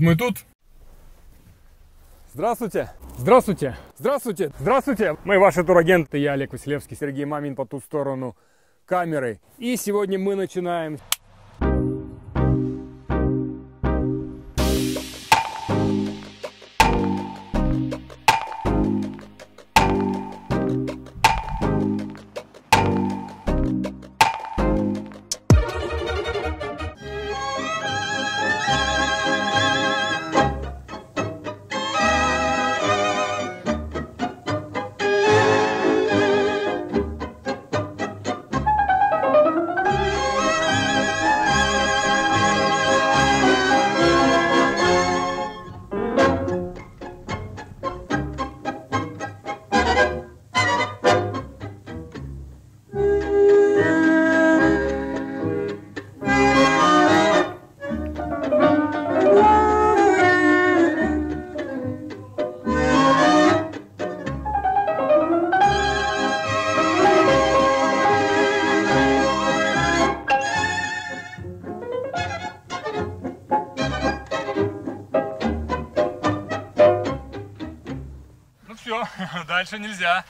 мы тут. Здравствуйте! Здравствуйте! Здравствуйте! Здравствуйте! Мы ваши турагенты, я Олег Василевский, Сергей Мамин по ту сторону камеры. И сегодня мы начинаем все, дальше нельзя.